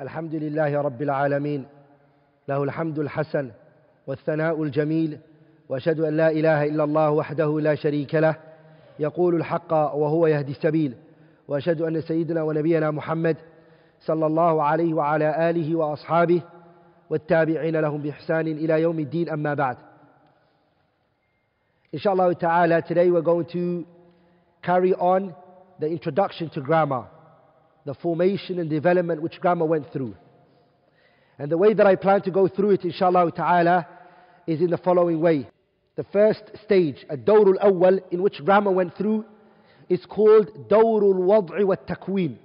الحمد لله رب العالمين. له الحمد الحسن والثناء الجميل. وأشهد أن لا إله إلا الله وحده لا شريك له. يقول الحق وهو يهدي السبيل. وأشهد أن سيدنا ونبينا محمد صلى الله عليه وعلى آله وأصحابه والتابعين لهم بإحسان إلى يوم الدين. أما بعد Inshallah ta'ala, today we're going to carry on the introduction to grammar, the formation and development which grammar went through. And the way that I plan to go through it, inshallah ta'ala, is in the following way. The first stage, a dawrul awwal, in which grammar went through, is called dawrul wad'i wa takween.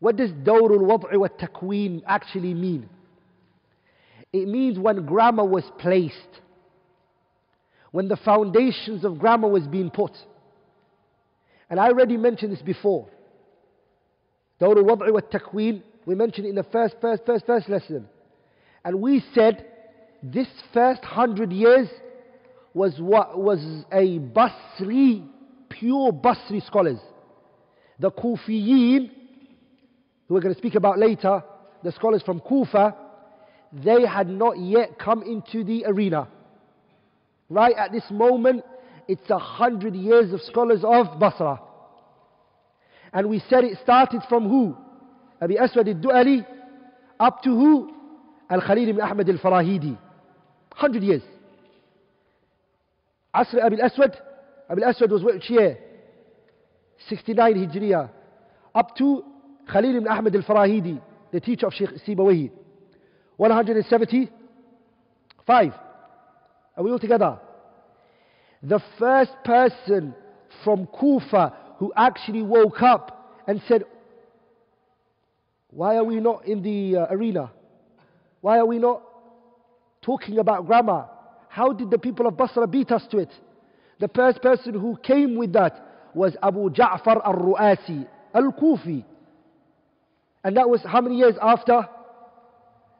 What does dawrul wad'i wa takween actually mean? It means when grammar was placed when the foundations of grammar was being put. And I already mentioned this before. Dawr al-wad'i we mentioned in the first, first, first, first lesson. And we said this first hundred years was what was a Basri, pure Basri scholars. The Kufiyin, who we're going to speak about later, the scholars from Kufa, they had not yet come into the arena. Right at this moment, it's a hundred years of scholars of Basra. And we said it started from who? Abi Aswad al-Du'ali up to who? Al-Khalil ibn Ahmad al-Farahidi. Hundred years. Asr Abi al-Aswad. Abi al-Aswad was which year? 69 Hijriya. Up to Khalil ibn Ahmad al-Farahidi, the teacher of Sheikh Sibawahi. 175. Are we all together? The first person from Kufa who actually woke up and said, Why are we not in the uh, arena? Why are we not talking about grammar? How did the people of Basra beat us to it? The first person who came with that was Abu Ja'far al Ru'asi, al Kufi. And that was how many years after?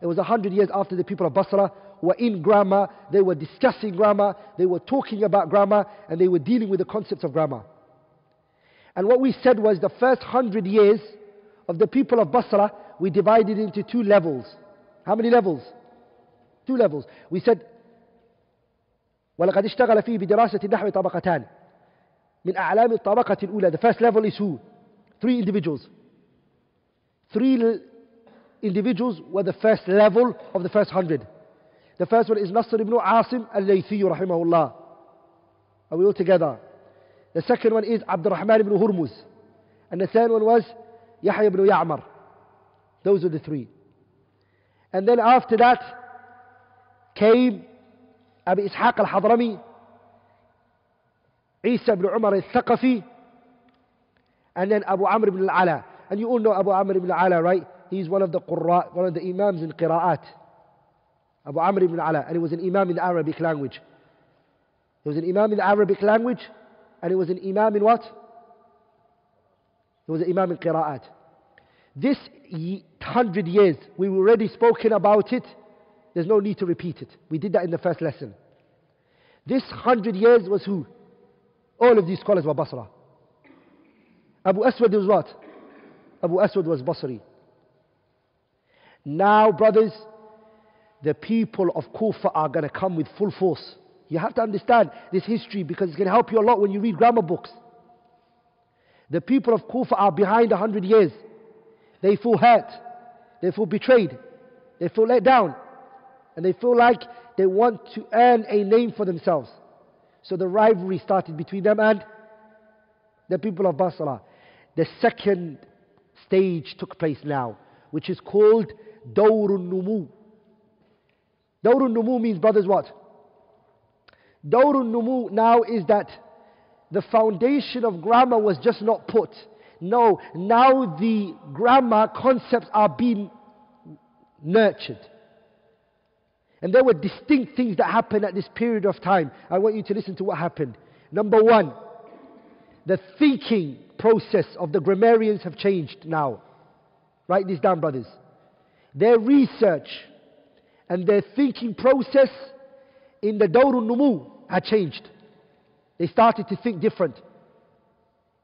It was a hundred years after the people of Basra were in grammar, they were discussing grammar, they were talking about grammar, and they were dealing with the concepts of grammar. And what we said was the first hundred years of the people of Basra, we divided into two levels. How many levels? Two levels. We said, ولقد اشتغل فيه بدراسة النحو طبقتان من أعلام الطبقة الأولى The first level is who? Three individuals. Three individuals were the first level of the first hundred. The first one is Nasr ibn Asim al-Laythi rahimahullah. Are we all together? The second one is Abdurrahman ibn Hurmuz. And the third one was Yahya ibn Ya'mar. Those are the three. And then after that came Abi Ishaq al-Hadrami, Isa ibn Umar al-Thaqafi, and then Abu Amr ibn al-Ala. And you all know Abu Amr ibn al-Ala, right? He's one of the Qurra, one of the Imams in Qira'at. Abu Amr ibn al-Ala, and he was an Imam in the Arabic language. He was an Imam in the Arabic language, and he was an Imam in what? He was an Imam in Qira'at. This hundred years, we've already spoken about it. There's no need to repeat it. We did that in the first lesson. This hundred years was who? All of these scholars were Basra. Abu Aswad was what? Abu Aswad was Basri. Now, brothers, the people of Kufa are going to come with full force. You have to understand this history because it's going to help you a lot when you read grammar books. The people of Kufa are behind a hundred years. They feel hurt. They feel betrayed. They feel let down. And they feel like they want to earn a name for themselves. So the rivalry started between them and the people of Basra. The second stage took place now, which is called Dawrun Numu. Dawrun Numu means, brothers, what? Dawrun Numu now is that the foundation of grammar was just not put. No, now the grammar concepts are being nurtured. And there were distinct things that happened at this period of time. I want you to listen to what happened. Number one, the thinking process of the grammarians have changed now. Write this down, brothers. Their research and their thinking process in the Dawrun Numu had changed. They started to think different.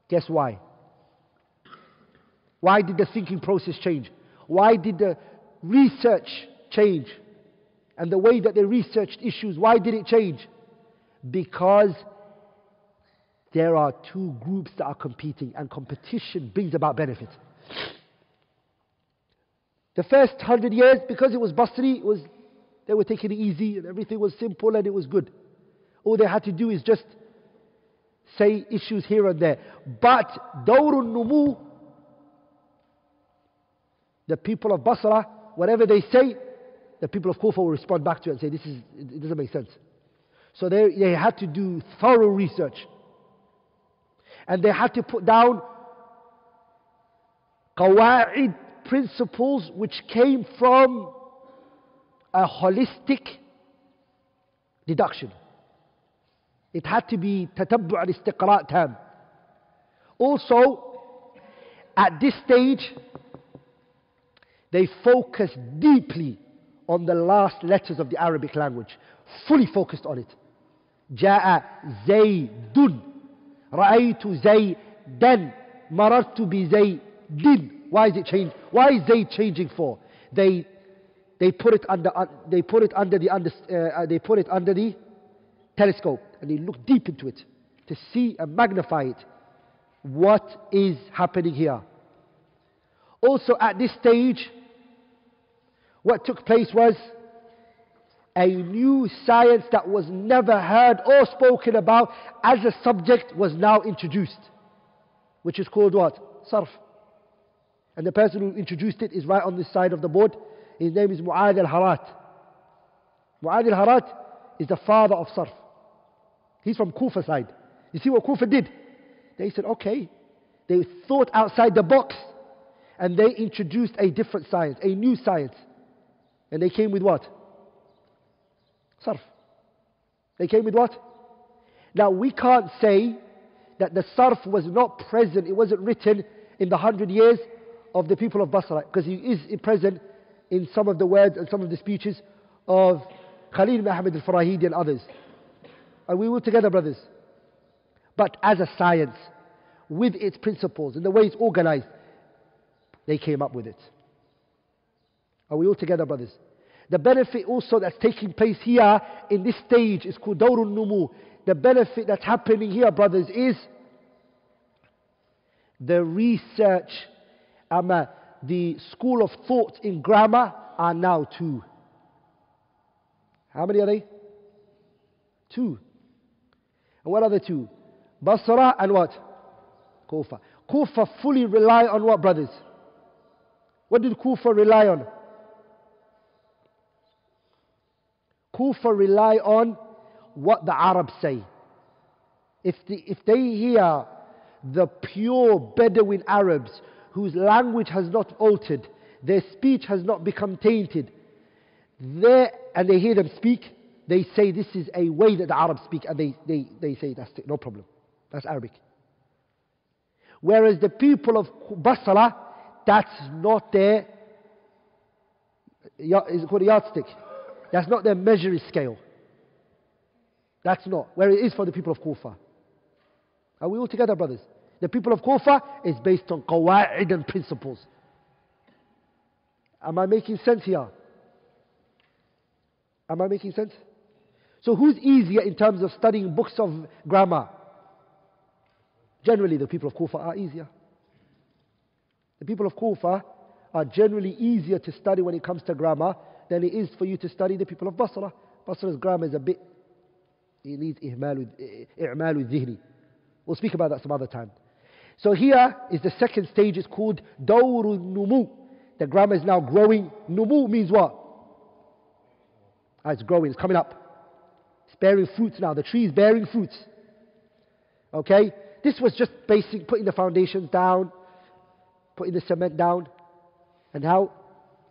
Guess why? Why did the thinking process change? Why did the research change? And the way that they researched issues, why did it change? Because there are two groups that are competing, and competition brings about benefit. The first hundred years, because it was Basri, it was, they were taking it easy and everything was simple and it was good. All they had to do is just say issues here and there. But Dawrun Numu, the people of Basra, whatever they say, the people of Kufa will respond back to it and say, This is, it doesn't make sense. So they, they had to do thorough research. And they had to put down qawa'id principles which came from a holistic deduction. It had to be tatabbu' al-istiqra' tam. Also, at this stage, they focused deeply on the last letters of the Arabic language, fully focused on it. جاء زيد رأيت زيدا مررت بزيد why is it changed? Why is they changing for? They, they put it under, uh, they put it under the, under, uh, uh, they put it under the telescope and he looked deep into it to see and magnify it. What is happening here? Also at this stage, what took place was a new science that was never heard or spoken about as a subject was now introduced, which is called what? Sarf. And the person who introduced it is right on this side of the board. His name is Mu'adh al-Harat. Mu'adh al-Harat is the father of Sarf. He's from Kufa side. You see what Kufa did? They said, okay. They thought outside the box and they introduced a different science, a new science. And they came with what? Sarf. They came with what? Now we can't say that the Sarf was not present, it wasn't written in the hundred years of the people of Basra, because he is present in some of the words and some of the speeches of Khalil Muhammad al-Farahidi and others. Are we all together, brothers? But as a science, with its principles and the way it's organized, they came up with it. Are we all together, brothers? The benefit also that's taking place here in this stage is called Dawrun Numu. The benefit that's happening here, brothers, is the research um, the school of thought in grammar are now two. How many are they? Two. And what are the two? Basra and what? Kufa. Kufa fully rely on what, brothers? What did Kufa rely on? Kufa rely on what the Arabs say. If, the, if they hear the pure Bedouin Arabs whose language has not altered, their speech has not become tainted, there, and they hear them speak, they say this is a way that the Arabs speak, and they, they, they say that's no problem. That's Arabic. Whereas the people of Basra, that's not their, is it called a yardstick? That's not their measuring scale. That's not. Where it is for the people of Kufa. Are we all together, brothers? the people of Kufa is based on qawa'id and principles. Am I making sense here? Am I making sense? So who's easier in terms of studying books of grammar? Generally the people of Kufa are easier. The people of Kufa are generally easier to study when it comes to grammar than it is for you to study the people of Basra. Basra's grammar is a bit, it needs i'mal dhihni. We'll speak about that some other time. So here is the second stage, it's called Dawrun Numu. The grammar is now growing. Numu means what? Ah, it's growing, it's coming up. Bearing fruits now. The tree is bearing fruits. Okay? This was just basic, putting the foundations down, putting the cement down, and how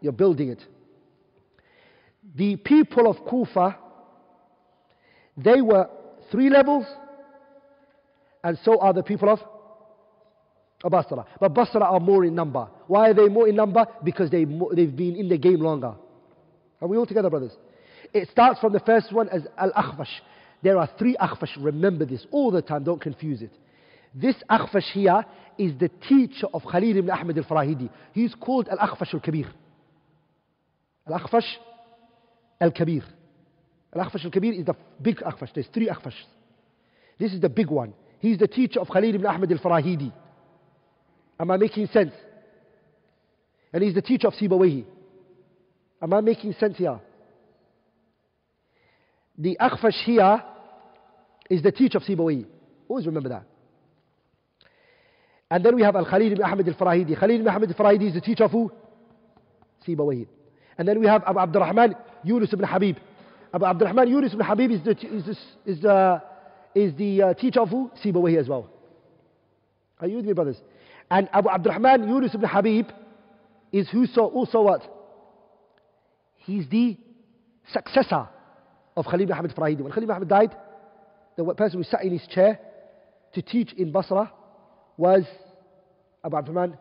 you're building it. The people of Kufa, they were three levels, and so are the people of Basra. But Basra are more in number. Why are they more in number? Because they, they've been in the game longer. Are we all together, brothers? It starts from the first one as Al Akhfash. There are three Akhfash. Remember this all the time. Don't confuse it. This Akhfash here is the teacher of Khalil ibn Ahmad al-Farahidi. He's called Al-Akhfash al-Kabir. Al-Akhfash al-Kabir. Al-Akhfash al-Kabir is the big Akhfash. There's three Akhfash. This is the big one. He's the teacher of Khalil ibn Ahmad al-Farahidi. Am I making sense? And he's the teacher of Sibawahi. Am I making sense here? The Akhfash is the teacher of Sibawahi. Always remember that. And then we have Al-Khalil ibn Ahmad al-Farahidi. Khalil ibn Ahmad al-Farahidi is the teacher of who? Sibawahi. And then we have Abu Abdurrahman Yunus ibn Habib. Abu Abdurrahman Yunus ibn Habib is the, is, this, is the, is the uh, teacher of who? Sibawahi as well. Are you with me, brothers? And Abu Abdurrahman Yunus ibn Habib is who so also what? He's the successor of Khalil ibn Ahmad Farahidi. When Khalil ibn Ahmad died, the person who sat in his chair to teach in Basra was Abu Abdurrahman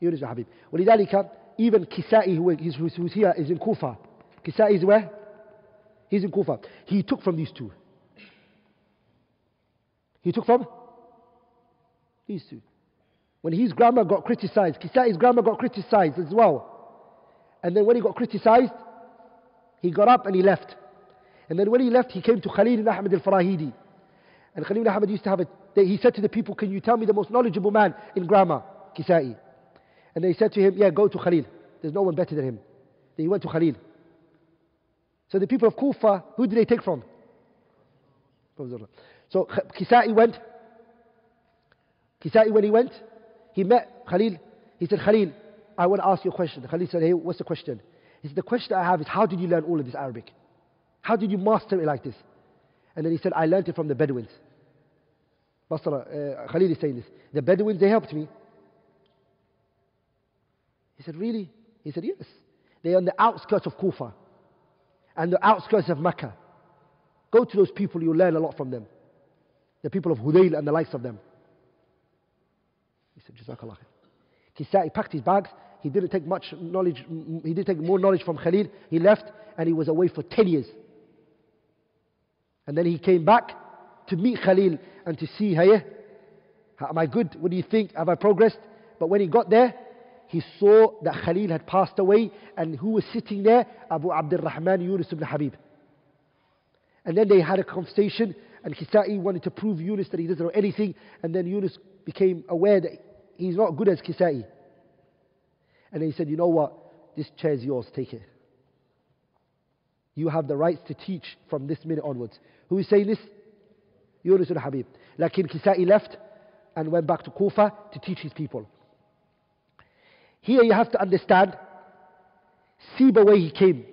Yunus ibn Habib. ولذلك even Kisa'i who is, who's here is in Kufa. Kisa'i is where? He's in Kufa. He took from these two. He took from these two. When his grammar got criticized, Kisa'i's grammar got criticized as well. And then when he got criticized, he got up and he left. And then when he left, he came to Khalil ibn Ahmad al-Farahidi. And Khalil ibn Ahmad used to have a, he said to the people, can you tell me the most knowledgeable man in grammar? Kisa'i. And they said to him, yeah, go to Khalil. There's no one better than him. Then he went to Khalil. So the people of Kufa, who did they take from? So Kisa'i went. Kisa'i, when he went, he met Khalil. He said, Khalil, I want to ask you a question. Khalil said, hey, what's the question? He said, the question I have is, how did you learn all of this Arabic? How did you master it like this? And then he said, I learned it from the Bedouins. Basra, uh, Khalil is saying this. The Bedouins, they helped me. He said, Really? He said, Yes. They're on the outskirts of Kufa and the outskirts of Mecca. Go to those people, you'll learn a lot from them. The people of Hudayl and the likes of them. He said, Jazakallah. He sat, he packed his bags. He didn't take much knowledge, he didn't take more knowledge from Khalil. He left and he was away for 10 years. And then he came back to meet Khalil and to see, hey, am I good? What do you think? Have I progressed? But when he got there, he saw that Khalil had passed away and who was sitting there? Abu Abdurrahman Yunus ibn Habib. And then they had a conversation and Kisa'i wanted to prove Yunus that he doesn't know anything and then Yunus became aware that he's not good as Kisa'i. And then he said, you know what? This chair is yours, take it. You have the rights to teach from this minute onwards. Who is saying this? Yunus ibn Habib. Lakin Kisa'i left and went back to Kufa to teach his people. Here you have to understand, Sibawayhi came.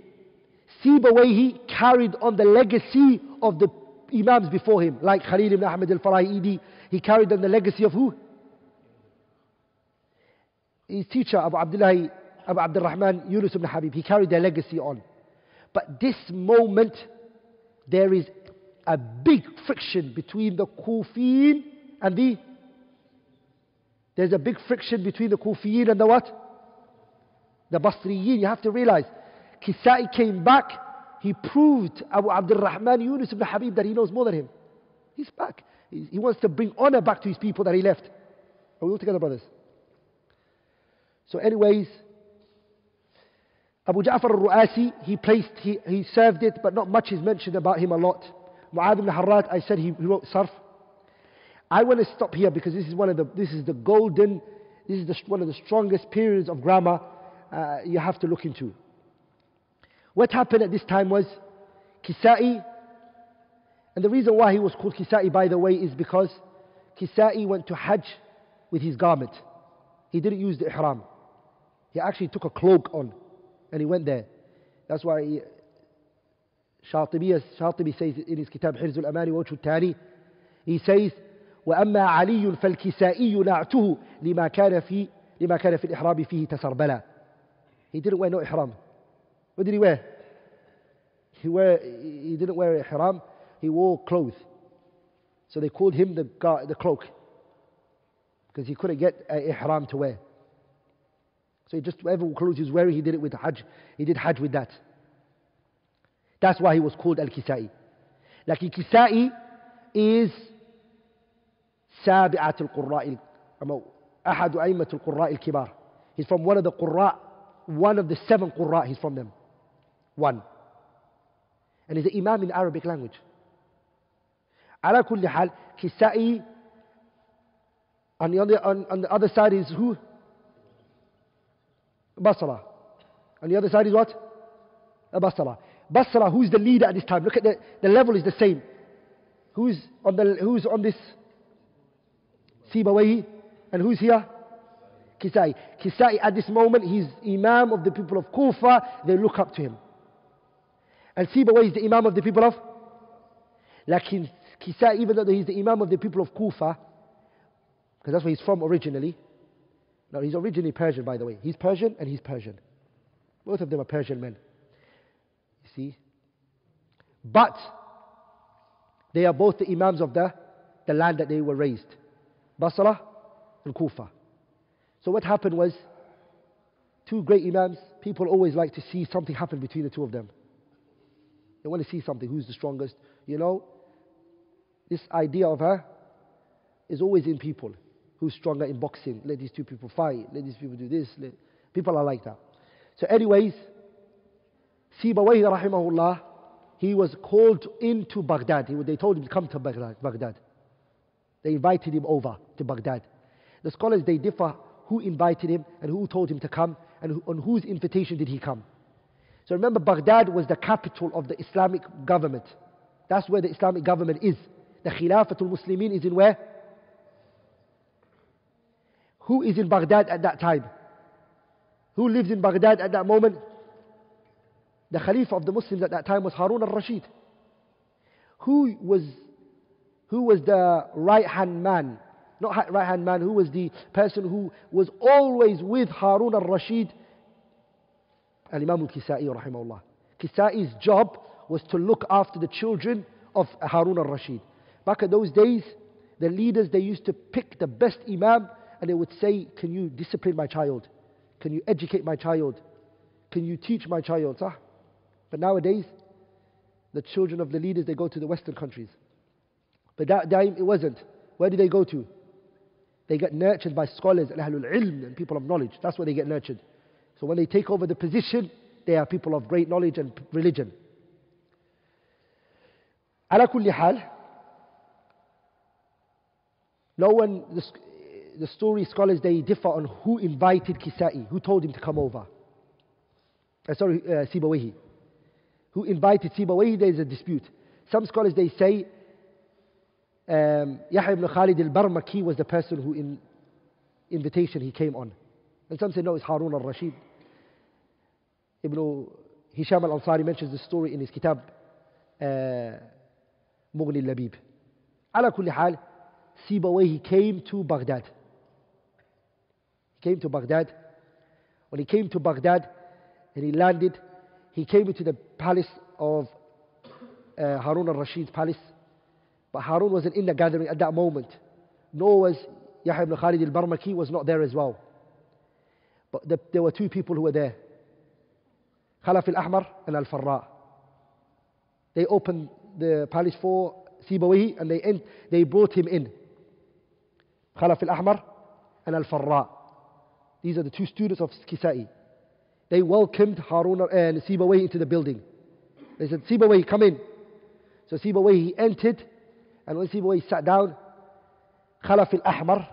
Sibawayhi carried on the legacy of the Imams before him, like Khalil ibn Ahmad al-Farahidi. He carried on the legacy of who? His teacher, Abu Abdullah, Abu Abdurrahman Yunus ibn Habib. He carried their legacy on. But this moment, there is a big friction between the Kufiyin and the there's a big friction between the Kufiyin and the what? The Basriyin. You have to realize, Kisai came back, he proved Abu Abdul Rahman Yunus ibn Habib that he knows more than him. He's back. He wants to bring honor back to his people that he left. Are we all together, brothers? So, anyways, Abu Ja'far al-Ru'asi, he placed, he, he served it, but not much is mentioned about him a lot. Mu'adh ibn Harrat, I said he, he wrote Sarf. I want to stop here because this is one of the, this is the golden, this is the, one of the strongest periods of grammar uh, you have to look into. What happened at this time was Kisa'i, and the reason why he was called Kisa'i, by the way, is because Kisa'i went to Hajj with his garment. He didn't use the ihram. He actually took a cloak on and he went there. That's why he, Shatibi, Shatibi says in his kitab حرز الأمان وجه التاني he says وأما علي فالكسائي نعته لما كان في لما كان في الإحرام فيه تسربلا he didn't wear no ihram what did he wear he, wear, he didn't wear ihram he wore clothes so they called him the, the cloak because he couldn't get a ihram to wear so he just whatever clothes he was wearing he did it with hajj he did hajj with that that's why he was called Al-Kisai. Like Kisai is سابعة القراء أما أحد أئمة القراء الكبار He's from one of the Qurra, one of the seven Qurra, he's from them. One. And he's an Imam in Arabic language. على كل حال Kisa'i on the, other, on, on the other side is who? Basra. On the other side is what? Basra. Basra, who's the leader at this time? Look at the, the level is the same. Who's on, the, who's on this? Sibawayhi. And who's here? Kisai. Kisai at this moment, he's Imam of the people of Kufa. They look up to him. And Sibawayhi is the Imam of the people of? Like Kisai, even though he's the Imam of the people of Kufa, because that's where he's from originally. No, he's originally Persian, by the way. He's Persian and he's Persian. Both of them are Persian men. You see? But they are both the Imams of the, the land that they were raised Basra and Kufa. So what happened was, two great Imams, people always like to see something happen between the two of them. They want to see something, who's the strongest. You know, this idea of her is always in people. Who's stronger in boxing? Let these two people fight. Let these people do this. Let... People are like that. So, anyways, Sibawayhi rahimahullah, he was called into Baghdad. He, they told him to come to Baghdad, Baghdad. They invited him over to Baghdad. The scholars, they differ who invited him and who told him to come and on whose invitation did he come. So remember, Baghdad was the capital of the Islamic government. That's where the Islamic government is. The Khilafatul Muslimin is in where? Who is in Baghdad at that time? Who lives in Baghdad at that moment? The Khalifa of the Muslims at that time was Harun al-Rashid. Who was, who was the right-hand man? Not right-hand man, who was the person who was always with Harun al-Rashid? Al-Imam al-Kisai rahimahullah. Kisai's job was to look after the children of Harun al-Rashid. Back in those days, the leaders, they used to pick the best imam and they would say, Can you discipline my child? Can you educate my child? Can you teach my child? Sah? But nowadays, the children of the leaders, they go to the Western countries. But that time, it wasn't. Where do they go to? They get nurtured by scholars and people of knowledge. That's where they get nurtured. So when they take over the position, they are people of great knowledge and religion. No one, the story scholars they differ on who invited Kisai, who told him to come over. Uh, sorry, uh, Sibawahi. Who invited Sibawahi? There is a dispute. Some scholars they say um, Yahya ibn Khalid al-Barmaki was the person who in invitation he came on, and some say no, it's Harun al-Rashid. Ibn Hisham al-Ansari mentions this story in his kitab uh, Mughni al-Labib. Ala kulli hal, Sibawahi came to Baghdad. Came to Baghdad. When he came to Baghdad and he landed, he came into the palace of uh, Harun al-Rashid's palace. But Harun wasn't in the gathering at that moment. Nor was Yahya ibn Khalid al-Barmaki was not there as well. But the, there were two people who were there. Khalaf al-Ahmar and al-Farra. They opened the palace for Sibawayhi and they, they brought him in. Khalaf al-Ahmar and al-Farra. These are the two students of Kisai they welcomed Harun and Sibawayh into the building. They said, Sibawayh, come in. So Sibawayh, he entered, and when Sibawayh sat down, Khalaf al-Ahmar,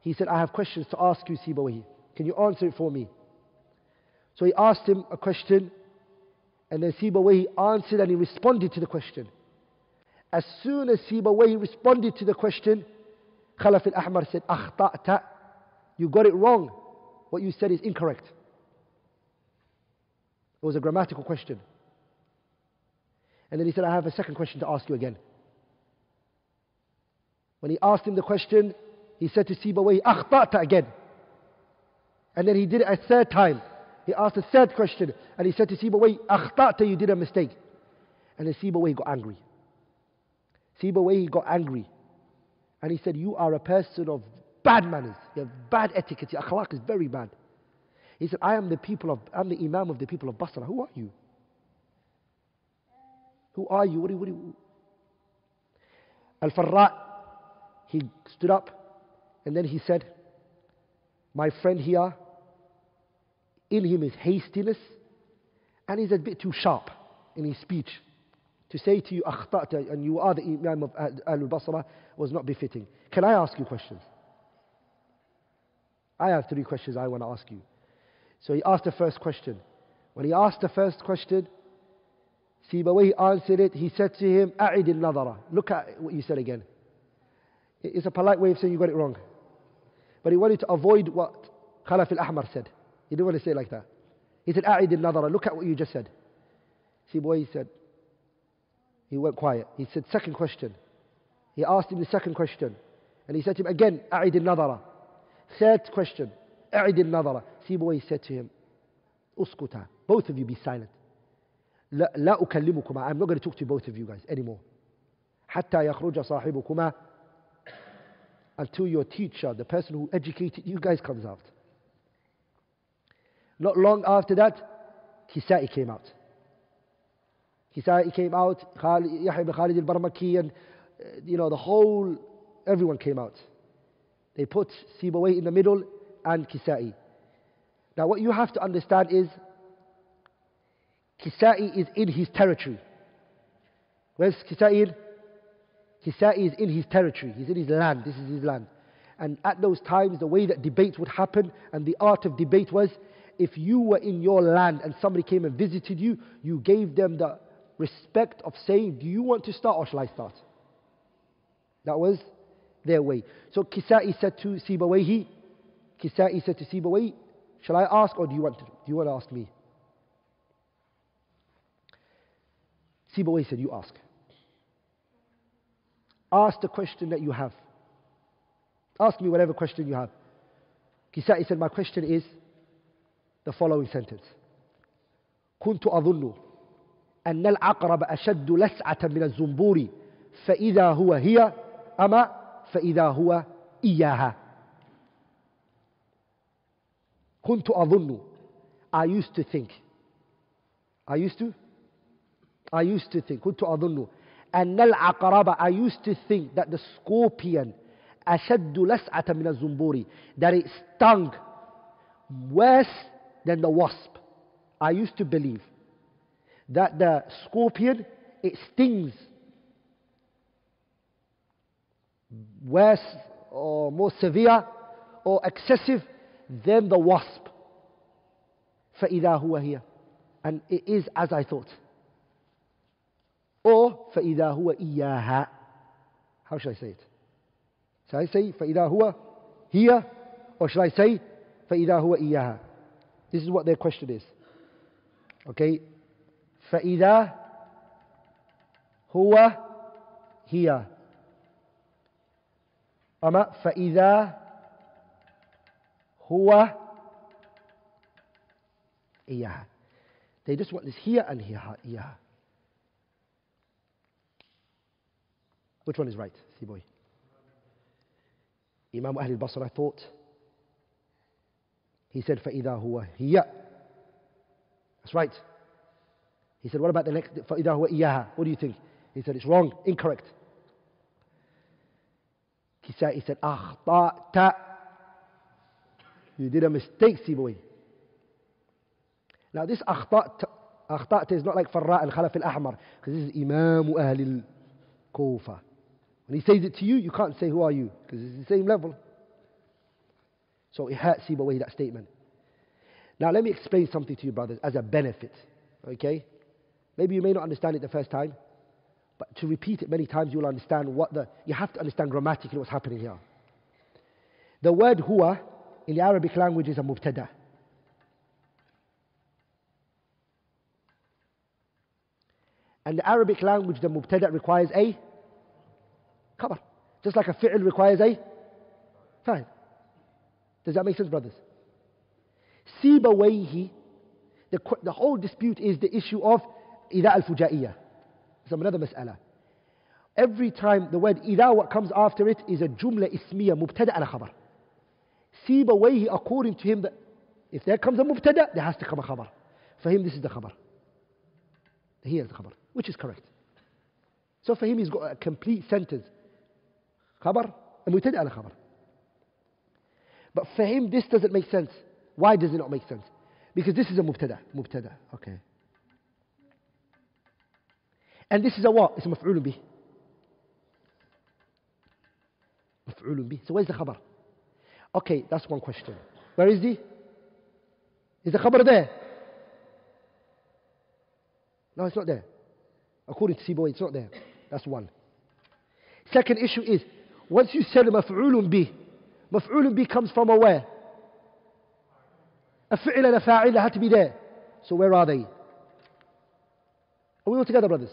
he said, I have questions to ask you, Sibawayh. Can you answer it for me? So he asked him a question, and then Sibawayh answered and he responded to the question. As soon as Sibawayh responded to the question, Khalaf al-Ahmar said, Akhta'ta, you got it wrong. What you said is incorrect. It was a grammatical question. And then he said, I have a second question to ask you again. When he asked him the question, he said to Sibawayh, Akhtata again. And then he did it a third time. He asked a third question, and he said to Sibawayh, Akhtata, you did a mistake. And then Sibawayh got angry. Sibawayh got angry. And he said, You are a person of bad manners. You have bad etiquette. Your akhlaq is very bad. He said, I am the people of, I'm the Imam of the people of Basra. Who are you? Who are you? What do you, what do you? Al-Farra, he stood up and then he said, My friend here, in him is hastiness and he's a bit too sharp in his speech. To say to you, أخطأت, and you are the Imam of Al-Basra, was not befitting. Can I ask you questions? I have three questions I want to ask you. So he asked the first question. When he asked the first question, see the way he answered it, he said to him, أعد النظرة. Look at what you said again. It's a polite way of saying you got it wrong. But he wanted to avoid what Khalaf al-Ahmar said. He didn't want to say like that. He said, أعد النظرة. Look at what you just said. Sibawayh, he said. He went quiet. He said, second question. He asked him the second question. And he said to him again, أعد النظرة. Third question. أعد النظرة. Sibawayh said to him, أسكتا. Both of you be silent. لا, لا أكلمكما. I'm not going to talk to both of you guys anymore. حتى يخرج صاحبكما until your teacher, the person who educated you guys, comes out. Not long after that, Kisai came out. Kisai came out, Yahya ibn Khalid al-Barmaki and, uh, you know, the whole, everyone came out. They put Sibawayh in the middle and Kisai. Now what you have to understand is, Kisai is in his territory. Where's Kisai? Kisai is in his territory. He's in his land. This is his land. And at those times, the way that debate would happen and the art of debate was, if you were in your land and somebody came and visited you, you gave them the respect of saying, do you want to start or shall I start? That was their way. So Kisa'i said to Sibawayhi. Kisa'i said to Sibawayhi. Shall I ask or do you want to, do you want to ask me? Sibawayhi said, you ask. Ask the question that you have. Ask me whatever question you have. Kisa'i said, my question is the following sentence. كنت أظن أن العقرب أشد لسعة من الزنبور فإذا هو هي أما فإذا هو إياها كنت أظن I used to think I used to I used to think كنت أظن أن العقرب I used to think that the scorpion أشد لسعة من الزنبور that it stung worse than the wasp I used to believe that the scorpion it stings worse or more severe or excessive than the wasp فإذا هو هي and it is as I thought or فإذا هو إياها how should I say it shall I say فإذا هو هي or shall I say فإذا هو إياها this is what their question is okay فإذا هو هي Ama فإذا هو إياها. They just want this here and here إياها. Which one is right, Sibawayh? Imam Ahl al-Basra thought. He said فإذا هو هي. That's right. He said, what about the next فإذا هو إياها? What do you think? He said, it's wrong, incorrect. He said, he said, Akhta'ta. You did a mistake, boy. Now this Akhta'ta, is not like Farra al-Khalaf al-Ahmar. Because this is Imam Ahl al-Kufa. When he says it to you, you can't say, who are you? Because it's the same level. So it hurts Sibawi, that statement. Now let me explain something to you, brothers, as a benefit. Okay? Maybe you may not understand it the first time. But to repeat it many times, you'll understand what the. You have to understand grammatically what's happening here. The word huwa in the Arabic language is a mubtada. And the Arabic language, the mubtada requires a khabar. Just like a fi'l requires a fa'il. Does that make sense, brothers? Sibawayhi, the, the whole dispute is the issue of إذا الفجائية. It's another mas'ala. Every time the word إذا what comes after it is a jumla ismiya, mubtada al khabar. Sibawayh according to him that if there comes a mubtada, there has to come a khabar. For him this is the khabar. He has the khabar, which is correct. So for him he's got a complete sentence. Khabar, mubtada and a khabar. But for him this doesn't make sense. Why does it not make sense? Because this is a mubtada. Mubtada, okay. and this is a what it's مفعول به مفعول به so where's the خبر okay that's one question where is he is the خبر there no it's not there according to Siboy it's not there that's one second issue is once you said مفعول به مفعول به comes from a where a fi'l and a fa'il had to be there so where are they are we all together brothers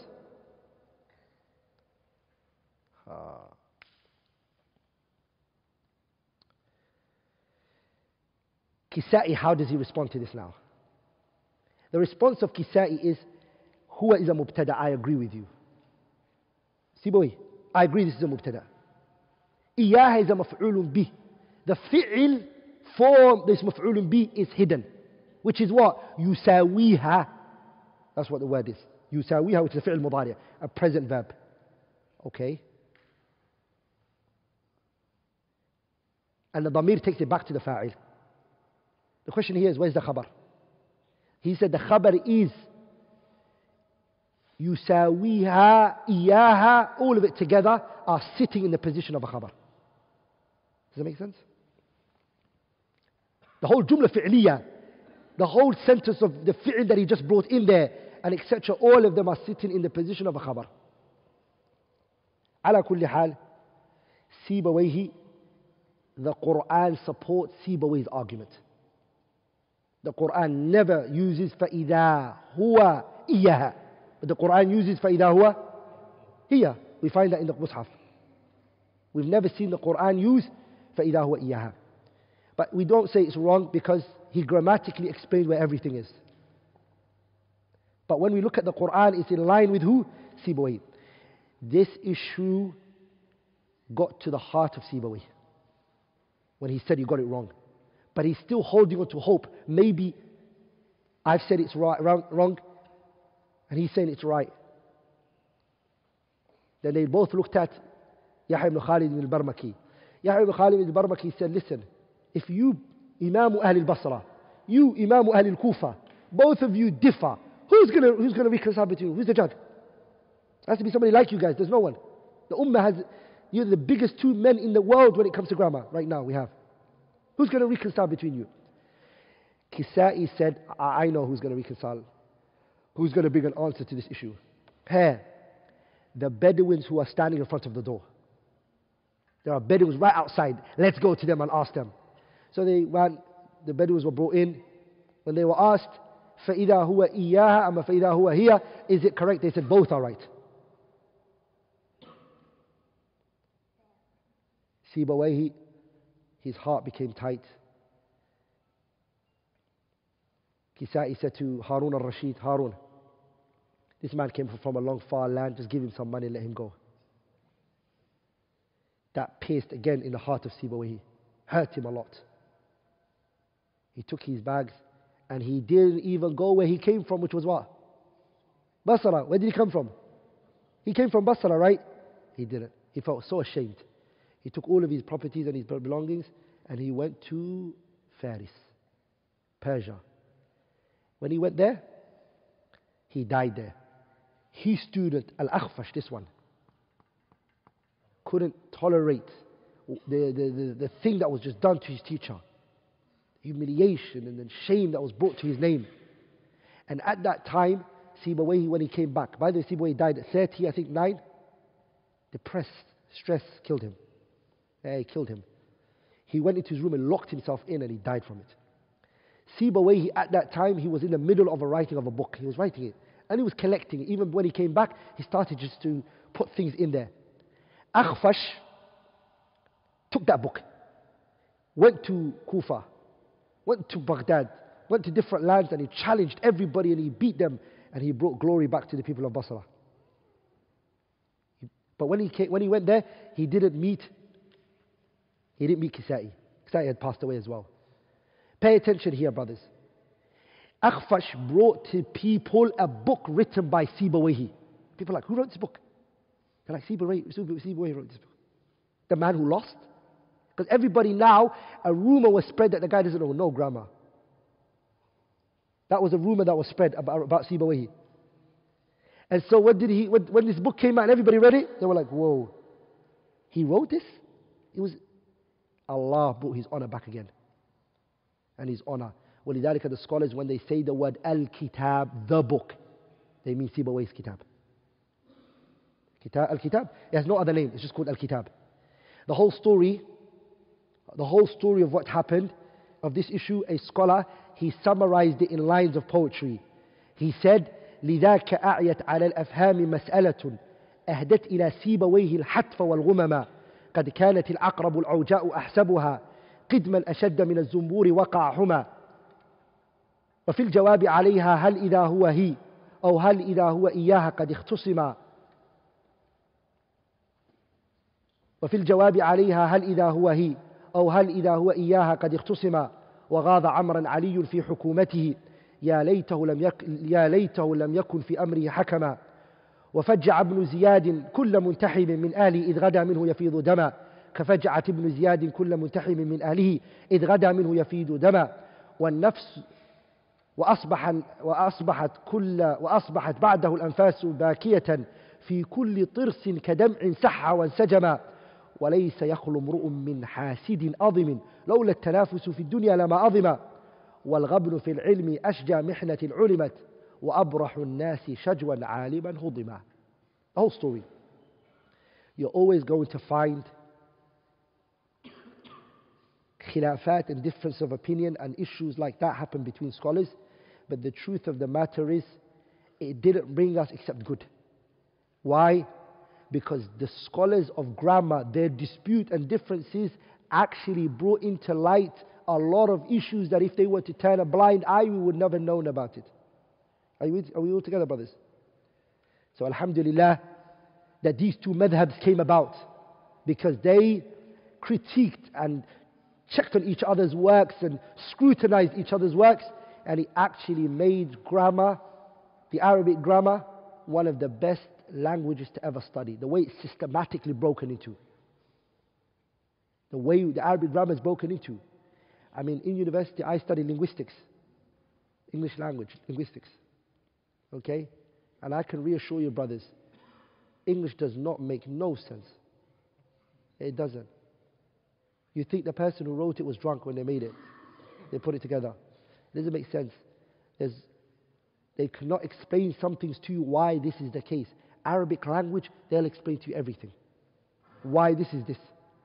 Kisa'i, how does he respond to this now? The response of Kisa'i is, Huwa is a mubtada, I agree with you. Siboy, I agree this is a mubtada. Iyaha is a maf'ulun bih. The fi'il form this maf'ulun bih is hidden. Which is what? Yusawiha. That's what the word is. Yusawiha, which is a fi'il mudari, a present verb. Okay? And the damir takes it back to the fa'il. The question here is where's the khabar? He said the khabar is yusawiha, iyaha, all of it together are sitting in the position of a khabar. Does that make sense? The whole jumla fi'liya, the whole sentence of the fi'l that he just brought in there, and etc., all of them are sitting in the position of a khabar. على كل حال Sibawayhi, the Quran supports Sibawayhi's argument. The Quran never uses فَإِذَا هُوَ إِيَّهَا But the Quran uses فَإِذَا هُوَ هِيَ We find that in the Mus'haf. We've never seen the Quran use فَإِذَا هُوَ إِيَّهَا But we don't say it's wrong because he grammatically explained where everything is. But when we look at the Quran, it's in line with who? Sibawayh. This issue got to the heart of Sibawayh when he said he got it wrong but he's still holding on to hope. Maybe I've said it's right, wrong, and he's saying it's right. Then they both looked at Yahya ibn Khalid ibn al-Barmaki. Yahya ibn Khalid ibn al-Barmaki said, listen, if you, Imam Ahl al-Basra, you, Imam Ahl al-Kufa, both of you differ, who's going to who's gonna reconcile between you? Who's the judge? It has to be somebody like you guys. There's no one. The Ummah has, you're the biggest two men in the world when it comes to grammar right now, we have. Who's going to reconcile between you? Kisa'i said, I know who's going to reconcile. Who's going to bring an answer to this issue? Here, the Bedouins who are standing in front of the door. There are Bedouins right outside. Let's go to them and ask them. So they went, the Bedouins were brought in. When they were asked, فَإِذَا هُوَ إِيَّاهَا أَمَّا فَإِذَا هُوَ هِيَ Is it correct? They said both are right. Sibawayhi his heart became tight. Kisa'i said to Harun al-Rashid, Harun, this man came from a long far land, just give him some money, and let him go. That pierced again in the heart of Sibawayhi, hurt him a lot. He took his bags and he didn't even go where he came from, which was what? Basra. Where did he come from? He came from Basra, right? He didn't. He felt so ashamed. He took all of his properties and his belongings and he went to Faris, Persia. When he went there, he died there. His student, Al Akhfash, this one, couldn't tolerate the, the, the, the thing that was just done to his teacher humiliation and then shame that was brought to his name. And at that time, Sibawayhi, when he came back, by the way, Sibawayhi died at 30, I think, 9, depressed, stress killed him. Yeah, he killed him. He went into his room and locked himself in and he died from it. Sibawayhi, at that time, he was in the middle of a writing of a book. He was writing it. And he was collecting. Even when he came back, he started just to put things in there. Akhfash took that book, went to Kufa, went to Baghdad, went to different lands and he challenged everybody and he beat them and he brought glory back to the people of Basra. But when he, came, when he went there, he didn't meet he didn't meet Kisa'i. Kisa'i had passed away as well. Pay attention here, brothers. Akhfash brought to people a book written by Sibawayhi. People are like, who wrote this book? They're like, Sibawayhi, Sibawayhi wrote this book. The man who lost? Because everybody now, a rumor was spread that the guy doesn't know no grammar. That was a rumor that was spread about, about. And so what did he, when, when this book came out and everybody read it, they were like, whoa, he wrote this? It was, Allah brought his honor back again. And his honor. ولذلك the scholars when they say the word al-kitab, the book, they mean Sibawayh's kitab. kitab al-kitab, it has no other name, it's just called al-kitab. The whole story, the whole story of what happened, of this issue, a scholar, he summarized it in lines of poetry. He said, لذاك أعيت على الأفهام مسألة أهدت إلى سيبويه الحتف والغمما قد كانت العقرب العوجاء أحسبها قدما أشد من الزنبور وقع حمى وفي الجواب عليها هل إذا هو هي أو هل إذا هو إياها قد اختصما. وفي الجواب عليها هل إذا هو هي أو هل إذا هو إياها قد اختصما. وغاض عمرا علي في حكومته يا ليته لم يك يا ليته لم يكن في أمره حكما. وفجع ابن زياد كل منتحم من آله إذ غدا منه يفيض دما. كفجعة ابن زياد كل منتحم من آله إذ غدا منه يفيض دما. والنفس وأصبح وأصبحت كل وأصبحت بعده الأنفاس باكية في كل طرس كدمع سح وانسجما. وليس يخلو امرؤ من حاسد أظم. لولا التنافس في الدنيا لما أظم. والغبن في العلم أشجى محنة علمت. وأبرح الناس شجوا عالما هضما The whole story. You're always going to find khilafat and difference of opinion and issues like that happen between scholars. But the truth of the matter is, it didn't bring us except good. Why? Because the scholars of grammar, their dispute and differences actually brought into light a lot of issues that if they were to turn a blind eye, we would never known about it. Are, you, are we all together, brothers? So, Alhamdulillah, that these two madhabs came about because they critiqued and checked on each other's works and scrutinized each other's works, and it actually made grammar, the Arabic grammar, one of the best languages to ever study. The way it's systematically broken into. The way the Arabic grammar is broken into. I mean, in university, I studied linguistics, English language, linguistics. Okay? And I can reassure you, brothers, English does not make no sense. It doesn't. You think the person who wrote it was drunk when they made it. They put it together. It doesn't make sense. There's, they cannot explain some things to you why this is the case. Arabic language, they'll explain to you everything. Why this is this,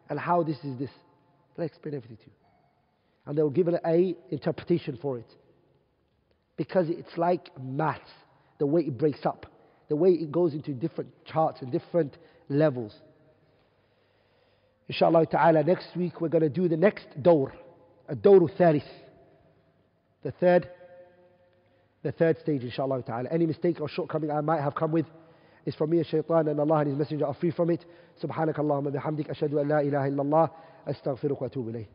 and how this is this. They'll explain everything to you. And they'll give an A interpretation for it. Because it's like maths, the way it breaks up, the way it goes into different charts and different levels. Inshallah ta'ala, next week we're going to do the next door, a door thalith, the third, the third stage, inshallah ta'ala. Any mistake or shortcoming I might have come with is from me and shaitan, and Allah and His Messenger are free from it. Subhanakallahumma bihamdik, ashadu an la ilaha illallah, astaghfiruka wa atubu ilayh.